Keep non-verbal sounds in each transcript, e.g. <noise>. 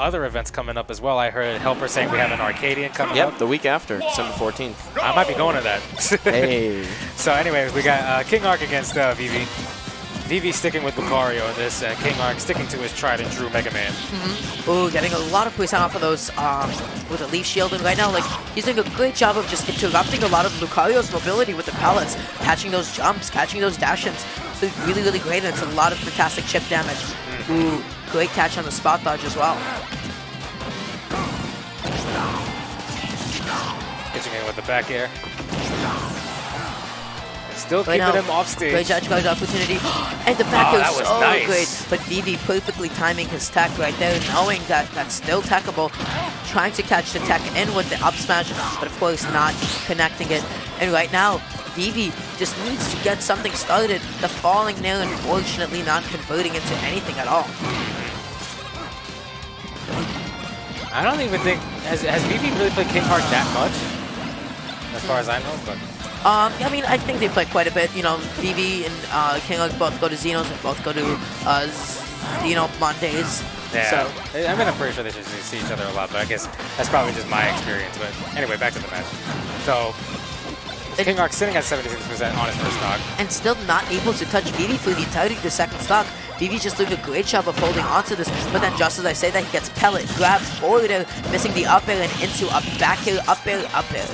other events coming up as well. I heard Helper saying we have an Arcadian coming Yep, up. the week after, December 14th. I might be going to that. <laughs> Hey. so anyways, we got uh, King Arc against uh, Vivi. Vivi sticking with Lucario in this. Uh, King Arc sticking to his tried and true Mega Man. Ooh, getting a lot of percent off of those um, with a leaf shield, and right now, like he's doing a great job of just interrupting a lot of Lucario's mobility with the pellets, catching those jumps, catching those dash-ins. So really, really great, and it's a lot of fantastic chip damage. Ooh, great catch on the spot dodge as well. Pitching in with the back air. Still Right keeping him off stage. Great edge guard opportunity, <gasps> and the back Oh, is that was so nice. great. But Vivi perfectly timing his tech right there, knowing that that's still techable, trying to catch the tech in with the up smash, but of course not connecting it. And right now, Vivi just needs to get something started. The falling there, unfortunately, not converting into anything at all. I don't even think has has Vivi really played King Arc that much, as far as I know. But Um, I mean, I think they play quite a bit. You know, Vivi and uh, King Arc both go to Xenos and both go to uh, Xeno Mondays. yeah, So, I mean I'm pretty sure they should see each other a lot. But I guess that's probably just my experience. But anyway, back to the match. So King Arc sitting at 76% on his first stock. and still not able to touch Vivi for the entirety of the second stock. Vivi's just doing a great job of holding onto this, but then just as I say that, he gets pellet, grabs forward air, missing the up air and into a back air, up air, up air.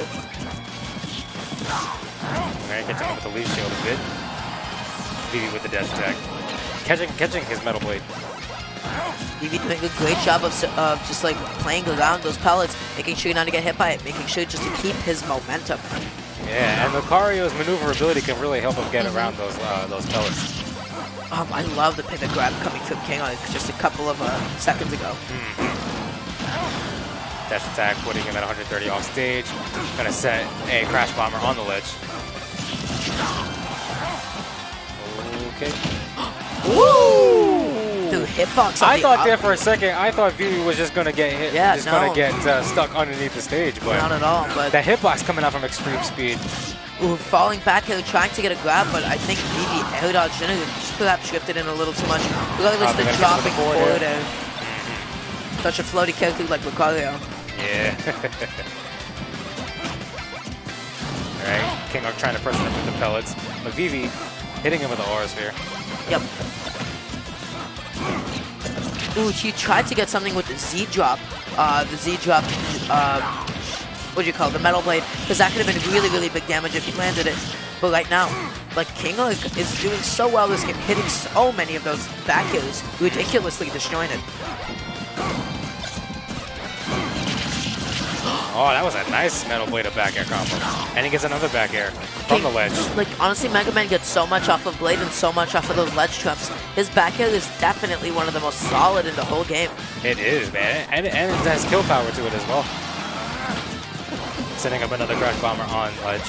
Alright, catching him with the leaf shield a bit. Vivi with the dash attack. Catching catching his metal blade. Vivi doing a great job of, of just like playing around those pellets, making sure not to get hit by it, making sure just to keep his momentum. Yeah, and Lucario's maneuverability can really help him get around those uh, those pellets. Um, I love the pin pivot grab coming from King on just a couple of uh, seconds ago. Dash attack, putting him at 130 off stage. Gonna set a crash bomber on the ledge. Okay. Woo! The hitbox on I the thought there for a second, I thought Vivi was just gonna get hit, Yeah, just no. gonna get uh, stuck underneath the stage, but Not at all, but that hitbox coming out from extreme speed. Ooh, falling back here, trying to get a grab, but I think Vivi air dodged in just perhaps shifted in a little too much. Regardless, Probably the gonna get dropping to the forward forward air. air. Such a floaty character like Lucario. Yeah. <laughs> Alright, King Arc trying to pressure him with the pellets, but Vivi hitting him with the aura sphere. Yep. Ooh, she tried to get something with the Z drop. Uh, the Z drop, uh, what do you call it, the metal blade, because that could have been really, really big damage if he landed it. But right now, like King is doing so well this game, hitting so many of those back airs, ridiculously disjointed. <gasps> Oh, that was a nice metal blade of back air combo. And he gets another back air from the ledge. Like, honestly, Mega Man gets so much off of Blade and so much off of those ledge traps. His back air is definitely one of the most solid in the whole game. It is, man. And, and it has kill power to it as well. Setting up another crash bomber on ledge.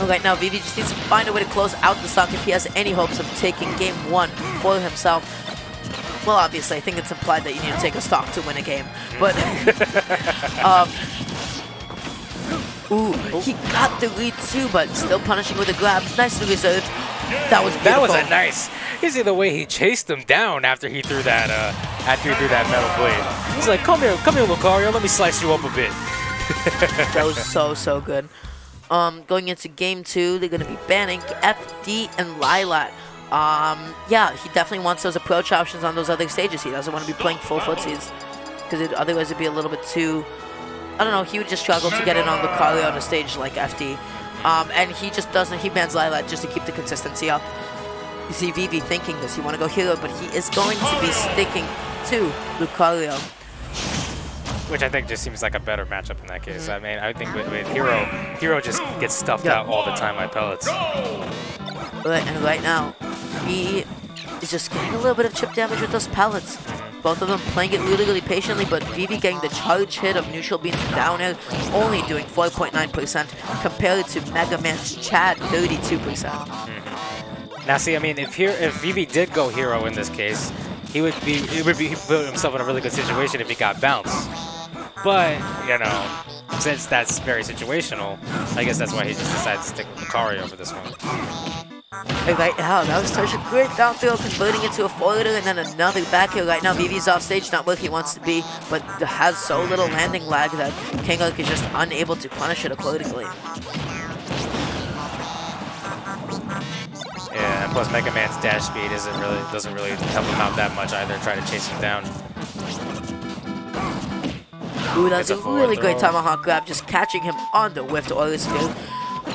Okay, now, Vivi just needs to find a way to close out the stock if he has any hopes of taking game one for himself. Well, obviously, I think it's implied that you need to take a stock to win a game. But, <laughs> um, ooh, he got the lead too, but still punishing with a grab. Nicely reserved. That was beautiful. That was a nice. You see the way he chased him down after he threw that uh after he threw that metal blade. He's like, come here, come here, Lucario, let me slice you up a bit. <laughs> that was so so good. Um, going into game two, they're gonna be banning FD and Lylat. Um, yeah, he definitely wants those approach options on those other stages. He doesn't want to be playing full footsies because it, otherwise it'd be a little bit too. I don't know. He would just struggle to get it on Lucario on a stage like FD. Um, and he just doesn't. He bans Lylat just to keep the consistency up. You see Vivi thinking this. He want to go hero, but he is going to be sticking to Lucario. Which I think just seems like a better matchup in that case. Mm-hmm. I mean, I think with, with Hero, Hero just gets stuffed Yeah. out all the time by pellets. Right, and right now, he is just getting a little bit of chip damage with those pellets. Mm-hmm. Both of them playing it really, really patiently, but Vivi getting the charge hit of neutral beams down air, only doing 4.9% compared to Mega Man's Chad, 32%. Mm-hmm. Now, see, I mean, if here, if Vivi did go Hero in this case, he would be, he would be, he put himself in a really good situation if he got bounced. But you know, since that's very situational, I guess that's why he just decided to stick with Lucario for this one. And right now, that was such a great down throw, converting into a forwarder and then another back air. Right now, Vivi's off stage, not where he wants to be, but has so little landing lag that King Arc is just unable to punish it accordingly. Yeah, and plus Mega Man's dash speed isn't really doesn't really help him out that much either. trying to chase him down. Ooh, that's It's a, a really great tomahawk grab, just catching him on the whiff to aura sphere.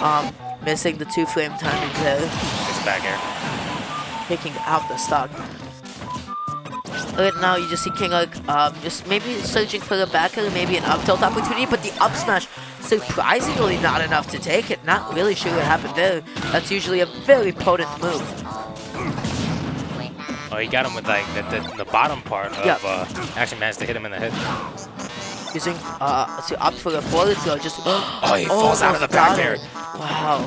Um, missing the two frame timing there, It's back air. picking out the stock. Right now, you just see King Arc um, just maybe searching for the back air, maybe an up tilt opportunity, but the up smash surprisingly not enough to take it. Not really sure what happened there. That's usually a very potent move. Oh, he got him with like the, the, the bottom part of Yeah. uh, actually managed to hit him in the head. Using uh, let's see, for the forward throw, just <gasps> Oh, he falls out of the back it. Wow.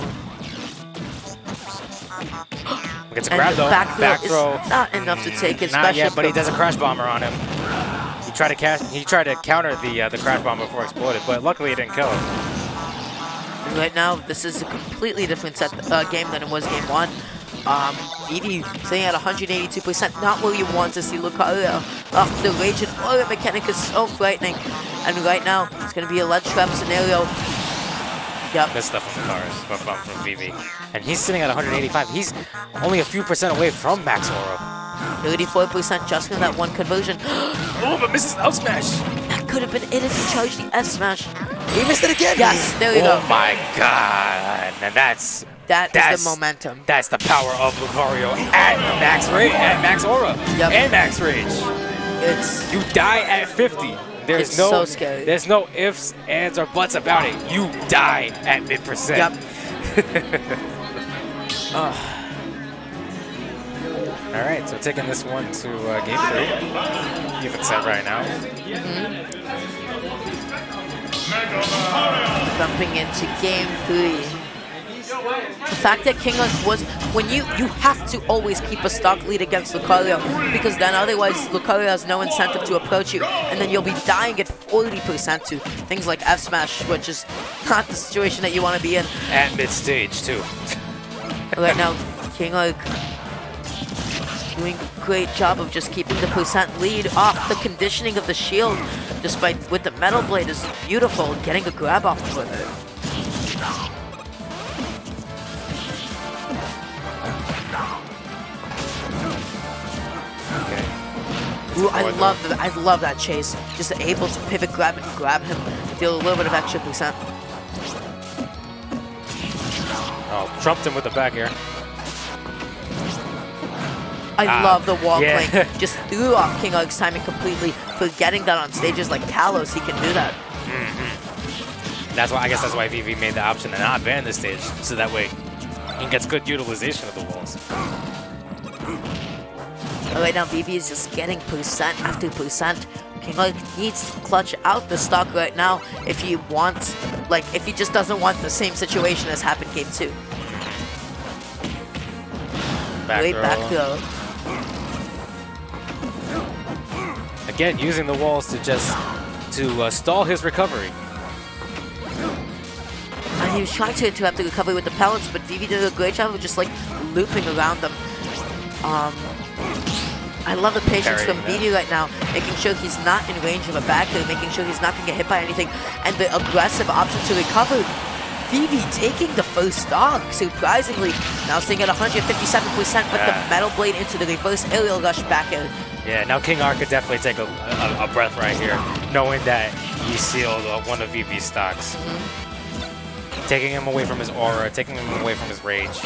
Gets a grab though. back throw, Back throw. is not enough to take it, Not yet, but he does a crash bomber on him. He tried to catch. He tried to counter the uh, the crash bomber before it exploded, but luckily it didn't kill him. Right now, this is a completely different set uh, game than it was game one. Um, Vivi sitting at 182%, not where you want to see Lucario. Oh, the rage and aura mechanic is so frightening. And right now, it's going to be a ledge trap scenario. Yep. Good stuff from the cars, from, from, from Vivi. And he's sitting at 185. He's only a few percent away from Max Aura. 34% just from that one conversion. <gasps> Oh, but misses the up smash. that could have been it if he charged the F smash. He missed it again. Yes, there you oh go. Oh my god. And that's That is That's- the momentum. that's the power of Lucario at Max Rage, at Max Aura, Yep. and Max Rage. It's You die at 50. There's no so scary. There's no ifs, ands, or buts about it. You die at mid percent. Yep. <laughs> All right, so taking this one to uh, game three. Even set right now. jumping into game three. The fact that King was when you you have to always keep a stock lead against Lucario because then otherwise Lucario has no incentive to approach you and then you'll be dying at 40% to things like F smash which is not the situation that you want to be in. At mid stage too. Right now King Arc doing a great job of just keeping the percent lead off the conditioning of the shield despite with the metal blade is beautiful getting a grab off with it. Ooh, I love that. I love that chase. Just able to pivot, grab it, and grab him, deal a little bit of extra percent. Oh, trumped him with the back air. I Ah, love the wall yeah. play. <laughs> Just threw off King Arc's timing completely. Forgetting that on stages like Kalos, he can do that. That's why I guess that's why Vivi made the option to not ban this stage, so that way he gets good utilization of the walls. Right now, Vivi is just getting percent after percent. King needs to clutch out the stock right now if he wants, like, if he just doesn't want the same situation as happened game two. Back throw. back throw. Again, using the walls to just to uh, stall his recovery. And he was trying to interrupt the recovery with the pellets, but Vivi did a great job of just like looping around them. Um, I love the patience from. Vivi right now, making sure he's not in range of a back throw, making sure he's not going to get hit by anything, and the aggressive option to recover. Vivi taking the first stock, surprisingly. Now staying at 157% with Yeah. the metal blade into the reverse aerial rush back air. Yeah, now King Arc could definitely take a, a, a breath right here, knowing that he sealed uh, one of Vivi's stocks. Taking him away from his aura, taking him away from his rage.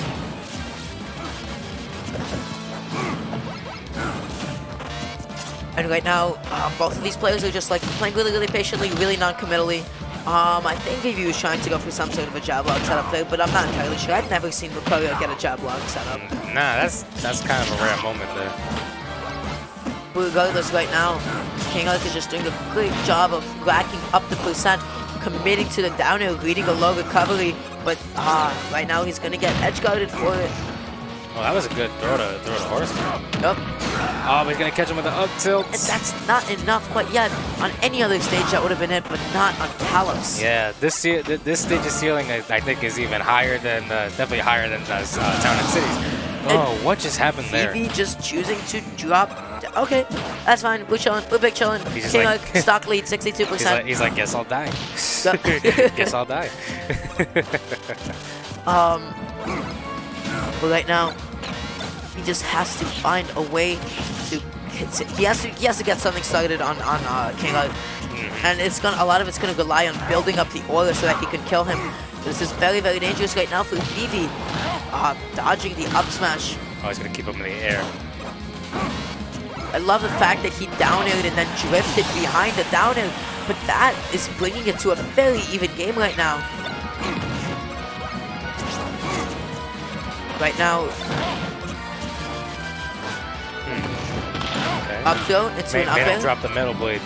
And right now, um, both of these players are just like playing really, really patiently, really non-committally. Um, I think Vivi was trying to go for some sort of a jab lock setup there, but I'm not entirely sure. I've never seen Lucario get a jab lock setup. Nah, that's that's kind of a rare moment there. But regardless, right now, King Arc is just doing a great job of racking up the percent, committing to the down air, leading a low recovery. But uh, right now, he's gonna get edge guarded for it. Well, that was a good throw to throw to horse. Yup. Oh, but he's gonna catch him with the up tilt. And that's not enough quite yet. On any other stage, that would have been it, but not on Kalos. Yeah, this this stage's ceiling I, think is even higher than uh, definitely higher than uh, Town and Cities. Oh, what just happened there? Vivi just choosing to drop. Okay, that's fine. We're chilling. We're big chilling. He's King like- stock lead, 62%. <laughs> He's like, he's like, guess I'll die. <laughs> Guess I'll die. <laughs> Um, but right now, he just has to find a way to. He has to. He has to get something started on on uh, King Arc, and it's gonna. A lot of it's gonna rely on building up the aura so that he can kill him. This is very very dangerous right now for Vivi. Uh, dodging the up smash. Oh, he's gonna keep him in the air. I love the fact that he down aired and then drifted behind the down air, but that is bringing it to a very even game right now. Right now, hmm. Okay. up throw into Made, an up air. drop the metal blade.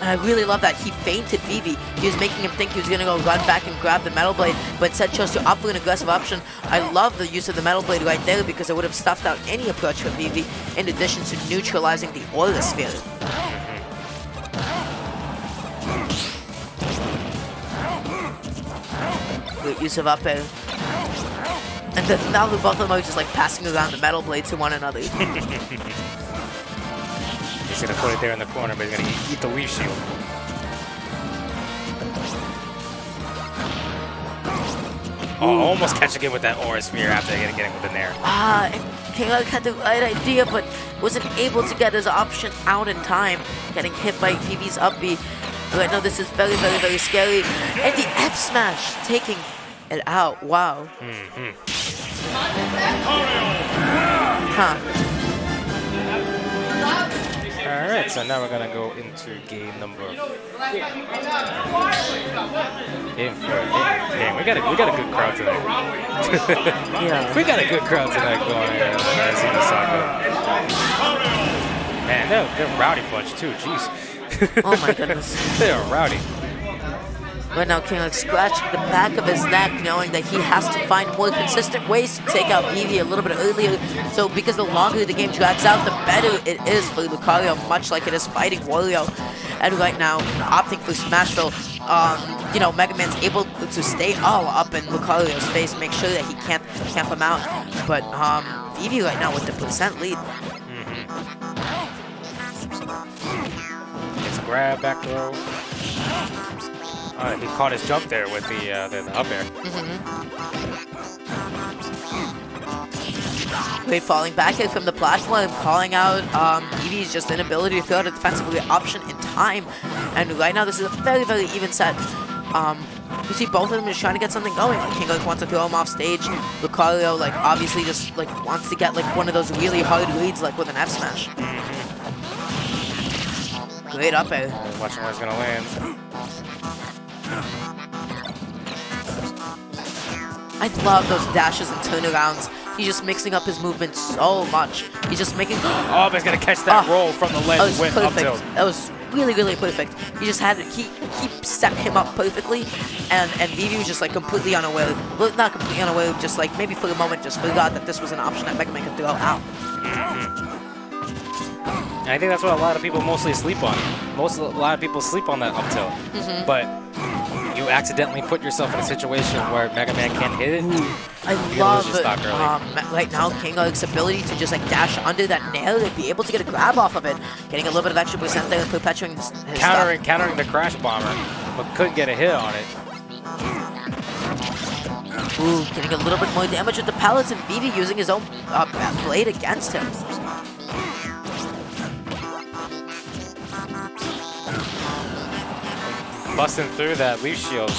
And I really love that. He feinted Vivi. He was making him think he was going to go run back and grab the Metal Blade, but instead chose to opt for an aggressive option. I love the use of the Metal Blade right there because it would have stuffed out any approach for Vivi, in addition to neutralizing the Aura Sphere. Great use of up air. And then now the both of them are just like passing around the Metal Blade to one another. <laughs> He's gonna put it there in the corner, but he's gonna eat, eat the leaf shield. Oh, almost catching him with that aura sphere after getting, getting within there. Ah, and King Arc had the right idea, but wasn't able to get his option out in time. Getting hit by Vivi's up B. Right now, this is very, very, very scary. And the F smash taking it out. Wow. Huh. All right, so now we're gonna go into game number. Game four. Man, we got a we got a good crowd tonight. <laughs> Yeah. we got a good crowd tonight going uh, here at Xenosaga. Man, they're, they're a rowdy bunch too. Jeez. Oh my goodness. <laughs> they're rowdy. Right now, King Arc scratching the back of his neck, knowing that he has to find more consistent ways to take out Vivi a little bit earlier. So, because the longer the game drags out, the better it is for Lucario, much like it is fighting Wario. And right now, opting for Smashville, um, you know, Mega Man's able to stay all up in Lucario's face, make sure that he can't camp him out. But um, Vivi right now with the percent lead. Gets a grab, back throw. Uh, he caught his jump there with the, uh, the, the up air. Great falling back in from the platform, calling out um, Vivi's just inability to throw out a defensively option in time. And right now, this is a very, very even set. Um, you see both of them just trying to get something going. Like King Arc wants to throw him off stage. Lucario, like, obviously just, like, wants to get, like, one of those really hard leads, like, with an F smash. Great up air. Watching where he's gonna land. I love those dashes and turnarounds. He's just mixing up his movement so much. He's just making... <gasps> Oh, but he's gonna catch that Ah, roll from the ledge That was up tilt. That was really, really perfect. He just had he he set him up perfectly, and and Vivi was just like completely unaware. Well, not completely unaware, just like maybe for a moment just forgot that this was an option that Mega Man could throw out. And I think that's what a lot of people mostly sleep on. Most a lot of people sleep on that up tilt. Mm-hmm. But you accidentally put yourself in a situation where Mega Man can't hit it. I love lose your stock early. um, right now King Arc's ability to just like dash under that nail and be able to get a grab off of it, getting a little bit of extra percent there and perpetuating his, his Countering countering the crash bomber, but couldn't get a hit on it. Ooh, getting a little bit more damage with the pellets and Vivi using his own uh, blade against him. Busting through that leaf shield.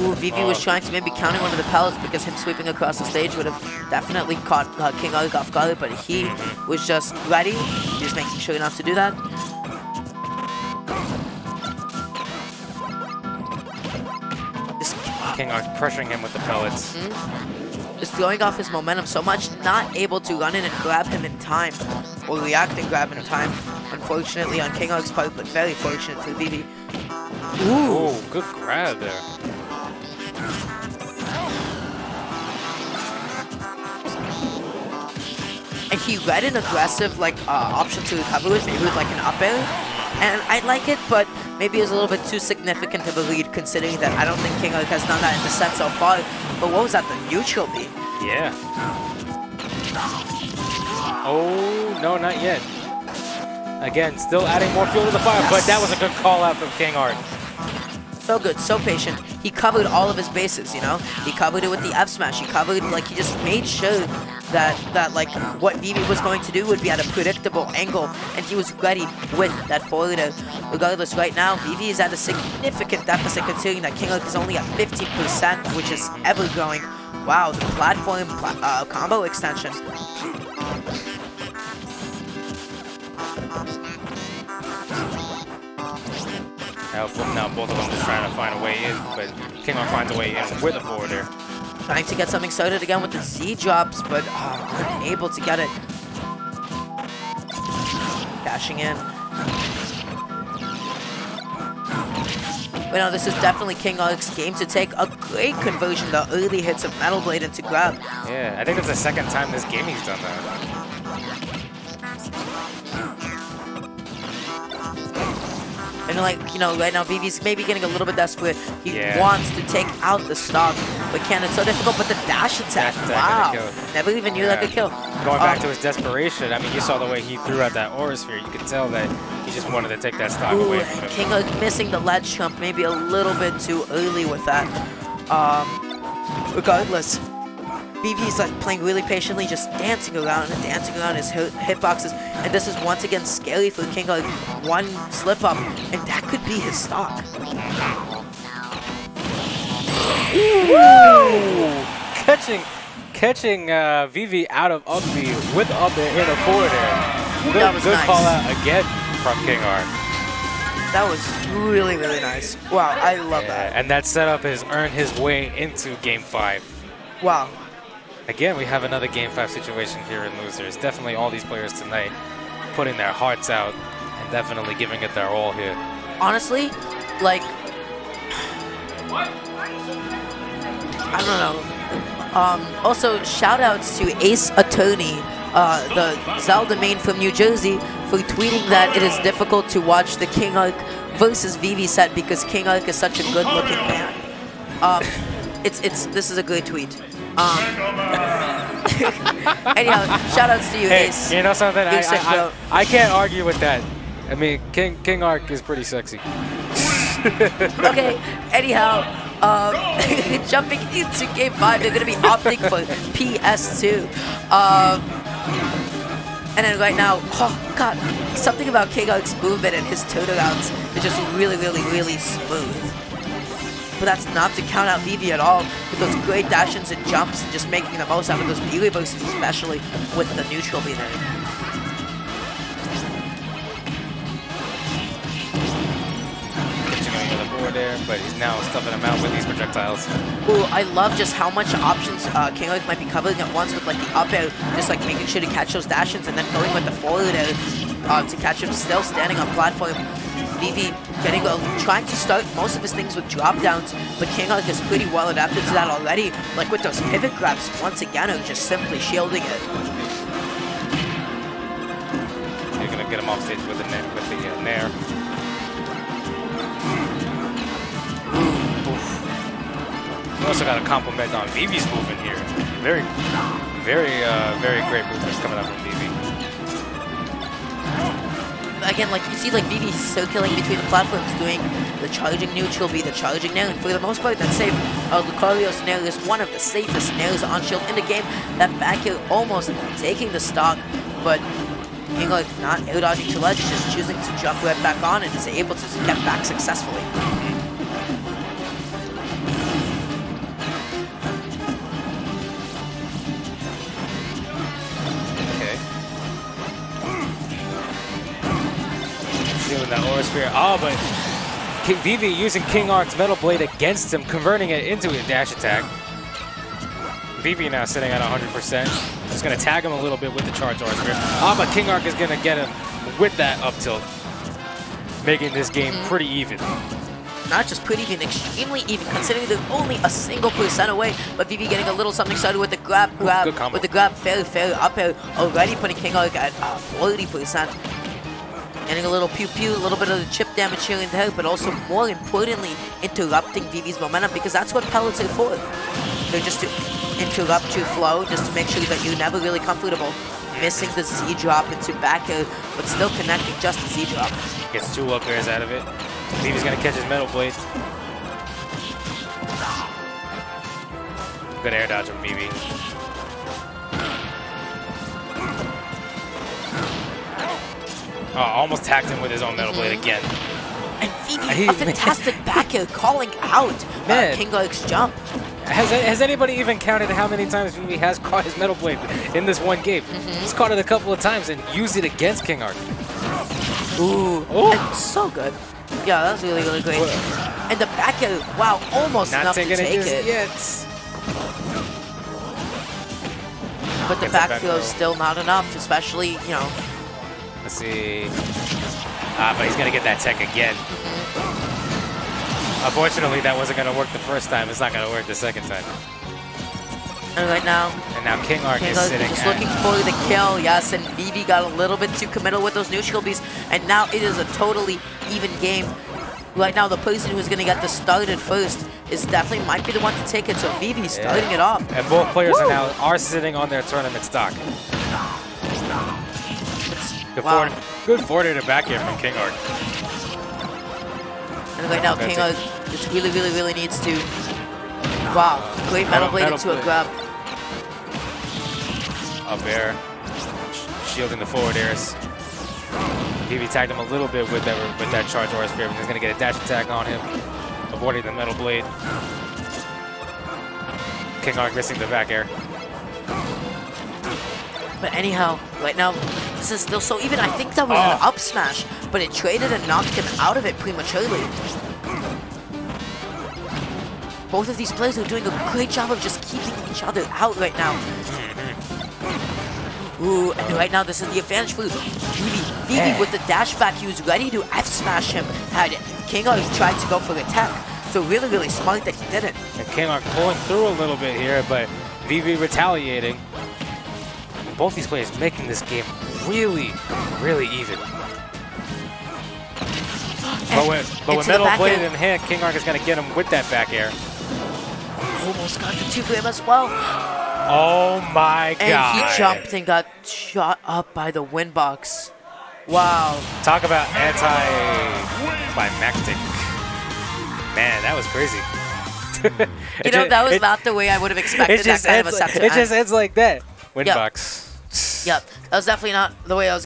Ooh, Vivi was Oh. trying to maybe counter one of the pellets because him sweeping across the stage would have definitely caught uh, King Arc off guard, but he was just ready, just making sure not to do that. King Arc pressuring him with the pellets. just throwing off his momentum so much, not able to run in and grab him in time, or react and grab him in time. Unfortunately on King Arc's part, but very fortunate for Vivi. Ooh, Ooh, good grab there. and he read an aggressive like uh, option to recover with, maybe with like an up air, And I like it, but maybe it's a little bit too significant of a lead considering that I don't think King Arc has done that in the set so far. But what was that, the neutral B? Yeah. Oh, no, not yet. Again, still adding more fuel to the fire, but that was a good call out from King Arc. So good, so patient. He covered all of his bases, you know? He covered it with the F smash. He covered, like, he just made sure that, that like, what Vivi was going to do would be at a predictable angle, and he was ready with that forward. Regardless, right now, Vivi is at a significant deficit considering that King Arc is only at 15%, which is ever growing. Wow, the platform pla uh, combo extension. Now, now both of them just trying to find a way in, but King Arc finds a way in with the forward. Trying to get something started again with the Z drops, but oh, unable to get it. Dashing in. But no, this is definitely King Arc's game to take. A great conversion, the early hits of Metal Blade into grab. Yeah, I think it's the second time this game he's done that. And like, you know, right now Vivi's maybe getting a little bit desperate. He Yeah. wants to take out the stock, but can. It's so difficult, but the dash attack, Dash attack wow. Never even knew that could kill. Going back Um, to his desperation, I mean, you saw the way he threw out that aura sphere. You could tell that he just wanted to take that stock Ooh, away from him. King Arc missing the ledge jump maybe a little bit too early with that. Um, regardless, Vivi's like playing really patiently, just dancing around and dancing around his hitboxes. And this is once again scary for King Arc. One slip up, and that could be his stock. Woo! Catching, catching uh, Vivi out of up B with up air in a forward air. Good, That was good nice. call out again from King Arc. That was really, really nice. Wow, I love Yeah, that. and that setup has earned his way into Game 5. Wow. Again, we have another Game 5 situation here in Losers. Definitely all these players tonight putting their hearts out and definitely giving it their all here. honestly, like, I don't know. Um, also, shout outs to Ace Attorney, uh, the Zelda main from New Jersey, for tweeting that it is difficult to watch the King Arc versus Vivi set because King Arc is such a good looking man. Um, it's, it's, this is a good tweet. Um, <laughs> anyhow, shout outs to you, Hey, Ace. you know something? I, I. I, I can't argue with that. I mean, King King Arc is pretty sexy. <laughs> okay, anyhow, um, <laughs> jumping into game five, they're gonna be opting for PS2. Um, and then right now, oh god, something about King Arc's movement and his turnarounds is just really, really, really smooth. But that's not to count out Vivi at all with those great dash-ins and jumps and just making the most out of those melee boosts, especially with the neutral being there. Continuing on the forward there, but he's now stuffing them out with these projectiles. Ooh, I love just how much options uh, King Arc might be covering at once with like the up air, just like making sure to catch those dash-ins and then going with the forward air uh, to catch him still standing on platform. Vivi getting uh, trying to start most of his things with drop downs, but King is pretty well adapted to that already. Like with those pivot grabs, once again, are just simply shielding it. You're gonna get him off stage with the na- with the uh, nair. We also got a compliment on Vivi's movement here. Very, very, uh, very great movements coming up from Vivi. Again, like you see, like Vivi circling between the platforms, doing the charging neutral be the charging nair, and for the most part, that's safe. Uh, Lucario's nair is one of the safest nairs on shield in the game. That back here almost taking the stock, but like not air dodging to ledge, just choosing to jump right back on and is able to get back successfully. That aura sphere. Oh, but King Vivi using King Arc's Metal Blade against him, converting it into a dash attack. Vivi now sitting at 100%. Just going to tag him a little bit with the charge aura sphere. Ah, but King Arc is going to get him with that up tilt, making this game pretty even. Not just pretty even, extremely even, considering they're only a single percent away. But Vivi getting a little something started with the grab, grab, combo. with the grab, fair, fair, up air, already putting King Arc at uh, 40%. Getting a little pew pew, a little bit of the chip damage here and there, but also more importantly, interrupting Vivi's momentum because that's what pellets are for. They're just to interrupt your flow, just to make sure that you're never really comfortable missing the Z drop into back air, but still connecting just the Z drop. Gets two up airs out of it. Vivi's gonna catch his metal blade. Good air dodge from Vivi. Oh, almost tagged him with his own metal blade again. And Vivi, He- a fantastic <laughs> back air calling out uh, Man. King Arc's jump. Has, has anybody even counted how many times Vivi has caught his metal blade in this one game? He's caught it a couple of times and used it against King Arc. Ooh, Ooh. so good. Yeah, that was really, really great. And the back air, wow, almost Not enough to taking take it it. yet. But the back back throw is still not enough, especially, you know, Let's see. Ah, but he's gonna get that tech again. Unfortunately, that wasn't gonna work the first time. It's not gonna work the second time. and right now, And now King Arc King is sitting just looking for the kill, yes, and Vivi got a little bit too committal with those neutral beats, and now it is a totally even game. Right now, the person who's going to get this started first is definitely might be the one to take it, so Vivi starting it off. And both players are now are sitting on their tournament stock. Good, Wow. forward, good forward to back air from King Arc. And right now, That's King it. Arc just really, really, really needs to. Wow, great metal Metal- blade metal into a grab. Up air. Shielding the forward airs. Vivi tagged him a little bit with that with that charge aura sphere, but he's gonna get a dash attack on him, avoiding the metal blade. King Arc missing the back air. But anyhow, right now, this is still so even. I think that was an Oh. up smash, but it traded and knocked him out of it prematurely. Both of these players are doing a great job of just keeping each other out right now. <laughs> Ooh, and right now this is the advantage for Vivi. Vivi eh. with the dash back, he was ready to F smash him. Had King Arc tried to go for the tech. So really, really smart that he didn't. And King Arc pulling through a little bit here, but Vivi retaliating. Both these players making this game really, really even. But with, but into with Metal Blade air. in hand, King Arc is going to get him with that back air. Almost got the two for him as well. Oh my god! And god. he jumped and got shot up by the wind box. Wow. Talk about anti-climactic. Man, that was crazy. <laughs> You know, that was not the way I would have expected it just that kind of a ends, set to It end. just ends like that. Wind box. Yep, that was definitely not the way I was